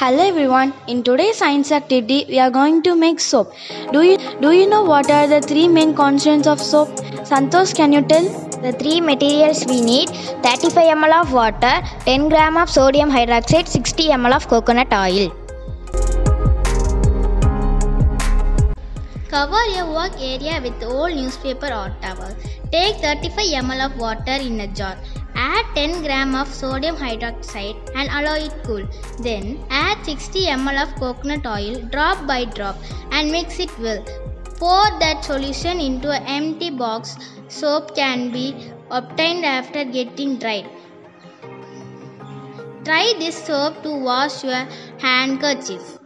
Hello everyone. In today's science activity, we are going to make soap. Do you do you know what are the three main constituents of soap? Santosh, can you tell? The three materials we need 35 ml of water, 10 gram of sodium hydroxide, 60 ml of coconut oil. Cover your work area with old newspaper or towel. Take 35 ml of water in a jar. Add 10 gram of sodium hydroxide and allow it cool. Then add 60 ml of coconut oil drop by drop and mix it well. Pour that solution into an empty box. Soap can be obtained after getting dried. Try this soap to wash your handkerchief.